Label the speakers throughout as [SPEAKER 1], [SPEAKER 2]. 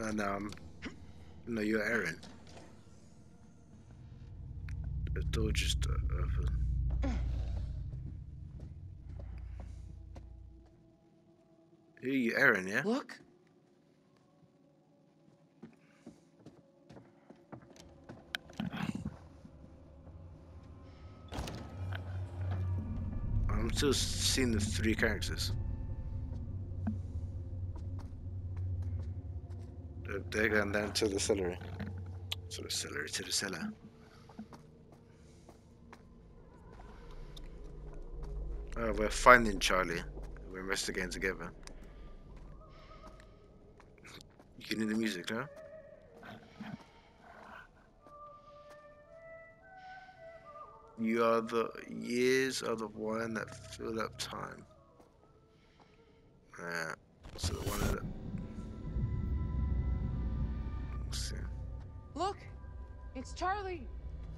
[SPEAKER 1] And um, no, you're Erin. The door just uh, open. Who you, Erin? Yeah.
[SPEAKER 2] Look.
[SPEAKER 1] I'm still seeing the three characters. They're- They're going down to the celery. To the celery, to the cellar. Oh, we're finding Charlie. We're investigating together. You can hear the music, no? You are the years of the wine that fill up time. Yeah. So the one
[SPEAKER 2] Look. It's Charlie.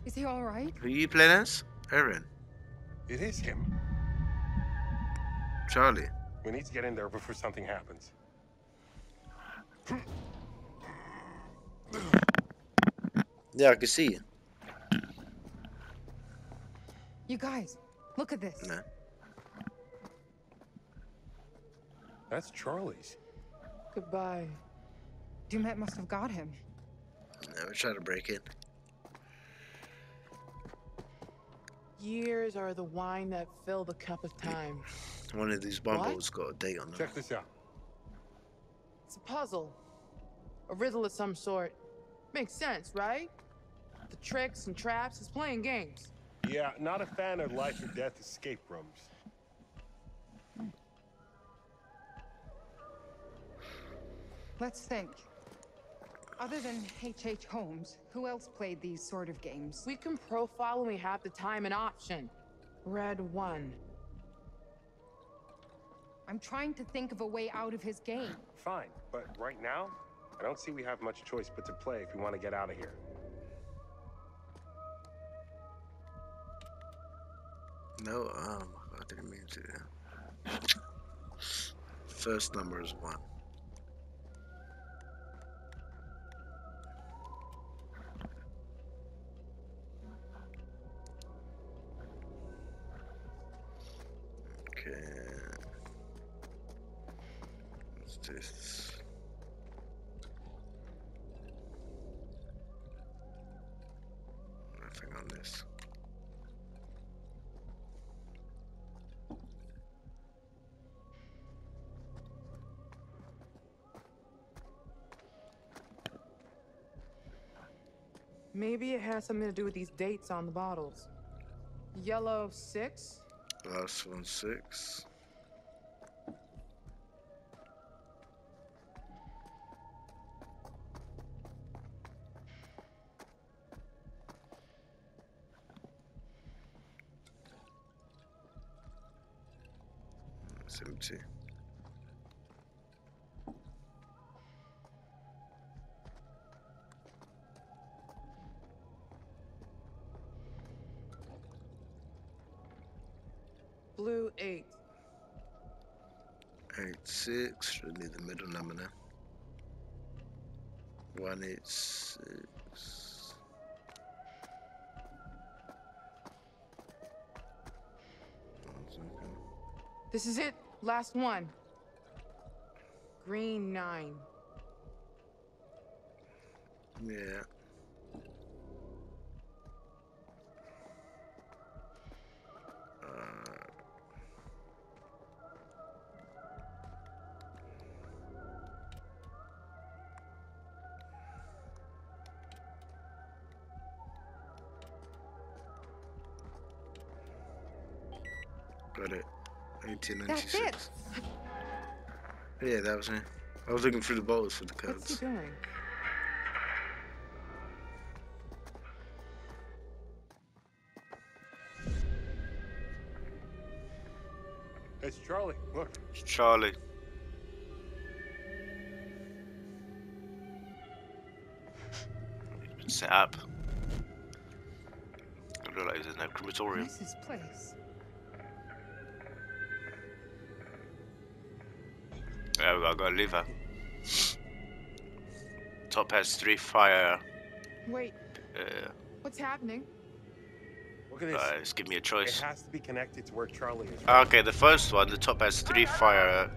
[SPEAKER 3] Is he all right?
[SPEAKER 1] Who you playing as? Erin.
[SPEAKER 4] It is him.
[SPEAKER 1] Charlie.
[SPEAKER 4] We need to get in there before something happens.
[SPEAKER 1] Yeah, I can see you.
[SPEAKER 3] You guys, look at this.
[SPEAKER 1] No.
[SPEAKER 4] That's Charlie's.
[SPEAKER 2] Goodbye.
[SPEAKER 3] Du'Met must have got him.
[SPEAKER 1] No, we're trying to break in.
[SPEAKER 2] Years are the wine that fill the cup of time.
[SPEAKER 1] One of these bumbles got a date on them.
[SPEAKER 4] Check this out.
[SPEAKER 2] It's a puzzle. A riddle of some sort. Makes sense, right? The tricks and traps is playing games.
[SPEAKER 4] Yeah, not a fan of life or death escape rooms.
[SPEAKER 3] Let's think. Other than H.H. Holmes, who else played these sort of games?
[SPEAKER 2] We can profile when we have the time and option. Red one.
[SPEAKER 3] I'm trying to think of a way out of his game.
[SPEAKER 4] Fine, but right now, I don't see we have much choice but to play if we want to get out of here.
[SPEAKER 1] No, um, I didn't mean to. First number is one. Nothing on this.
[SPEAKER 2] Maybe it has something to do with these dates on the bottles. Yellow six?
[SPEAKER 1] Last one six. It's empty.
[SPEAKER 2] Blue eight.
[SPEAKER 1] Eight six. Should need the middle number now. One eight six.
[SPEAKER 2] This is it. Last one. Green nine.
[SPEAKER 1] Yeah. Uh, got it.
[SPEAKER 3] That's
[SPEAKER 1] 1896.
[SPEAKER 3] it!
[SPEAKER 1] Yeah, that was me. I was looking through the bottles for the
[SPEAKER 2] What's he
[SPEAKER 1] codes.
[SPEAKER 2] doing?
[SPEAKER 4] It's Charlie. Look,
[SPEAKER 1] It's Charlie.
[SPEAKER 5] It's been set up. I realise there's no crematorium.
[SPEAKER 3] This is place.
[SPEAKER 5] Yeah, we gotta go live her. top has three fire.
[SPEAKER 2] Wait,
[SPEAKER 5] Uh,
[SPEAKER 2] what's happening?
[SPEAKER 4] Look at this.
[SPEAKER 5] uh, just give me a
[SPEAKER 4] it has to be connected to where Charlie is.
[SPEAKER 5] Okay, the first one, the top has three fire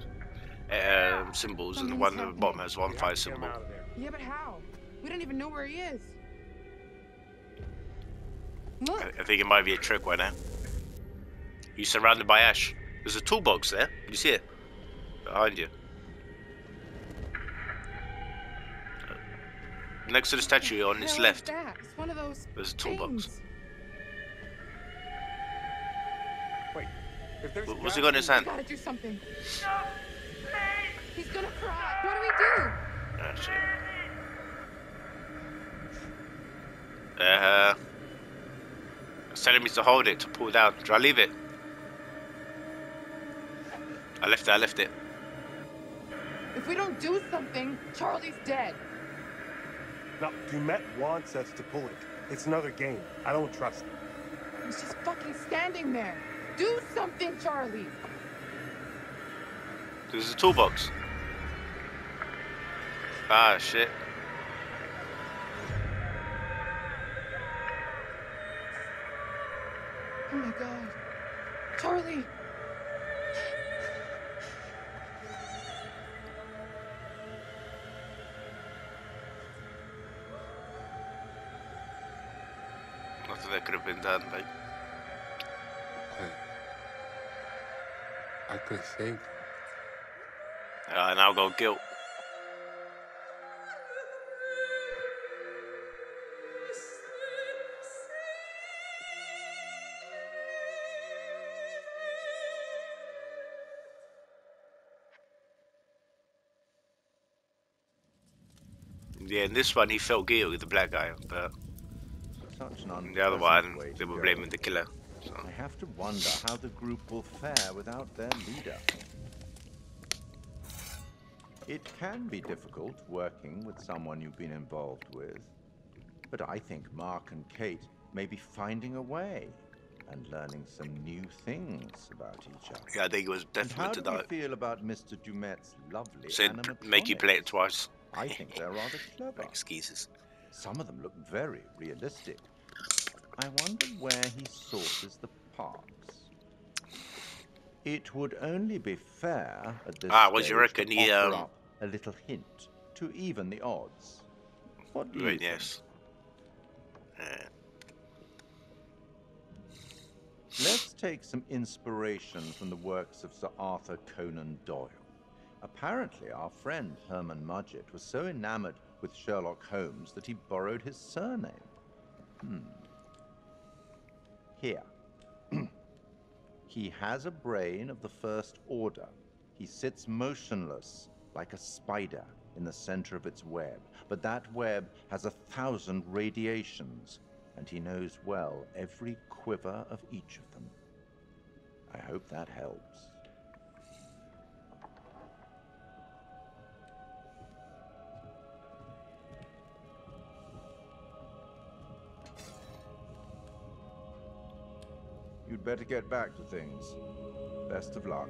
[SPEAKER 5] um, symbols, and the one at the bottom has one
[SPEAKER 4] We
[SPEAKER 5] fire
[SPEAKER 4] to get him
[SPEAKER 5] symbol.
[SPEAKER 4] out of there.
[SPEAKER 2] Yeah, but how? We don't even know where he is.
[SPEAKER 5] I
[SPEAKER 2] Look,
[SPEAKER 5] I think it might be a trick right now. You're surrounded by ash. There's a toolbox there. Can you see it? Behind you. Next to the statue on his
[SPEAKER 2] hell is
[SPEAKER 5] left,
[SPEAKER 2] that? It's one of those
[SPEAKER 5] there's a toolbox.
[SPEAKER 2] things.
[SPEAKER 4] Wait, if there's
[SPEAKER 5] What's he
[SPEAKER 4] gas
[SPEAKER 5] got in his hand?
[SPEAKER 2] Gotta do something. He's gonna cry. What do we do?
[SPEAKER 5] Ah, shit. Uh, it's telling me to hold it, to pull down. Do I leave it? I left it, I left it.
[SPEAKER 2] If we don't do something, Charlie's dead.
[SPEAKER 4] No, Du'Met wants us to pull it. It's another game. I don't trust him.
[SPEAKER 2] He's just fucking standing there. Do something, Charlie.
[SPEAKER 5] There's a toolbox. Ah, shit.
[SPEAKER 2] Oh my god. Charlie.
[SPEAKER 5] That could have been done, mate.
[SPEAKER 4] I could save.
[SPEAKER 5] Uh, now go guilt. Yeah, in this one he felt guilty, with the black guy, but
[SPEAKER 6] Such an
[SPEAKER 5] the other one they were blaming the killer. So.
[SPEAKER 6] I have to wonder how the group will fare without their leader. It can be difficult working with someone you've been involved with, but I think Mark and Kate may be finding a way and learning some new things about each other.
[SPEAKER 5] Yeah, I think it was
[SPEAKER 6] how
[SPEAKER 5] definitely to
[SPEAKER 6] do you feel about Mr. Du'Met's lovely
[SPEAKER 5] Said make you play it twice.
[SPEAKER 6] I think they're rather clever.
[SPEAKER 5] Excuses.
[SPEAKER 6] Some of them look very realistic. I wonder where he sources the parts. It would only be fair at this
[SPEAKER 5] Ah, do you reckon
[SPEAKER 6] to
[SPEAKER 5] he, um,
[SPEAKER 6] up a little hint to even the odds. What do you
[SPEAKER 5] Right,
[SPEAKER 6] think?
[SPEAKER 5] yes. Uh,
[SPEAKER 6] Let's take some inspiration from the works of Sir Arthur Conan Doyle. Apparently, our friend Herman Mudgett was so enamored with Sherlock Holmes that he borrowed his surname. Hmm. Here. he has a brain of the first order. He sits motionless, like a spider, in the center of its web. But that web has a thousand radiations, and he knows well every quiver of each of them. I hope that helps. Better get back to things. Best of luck.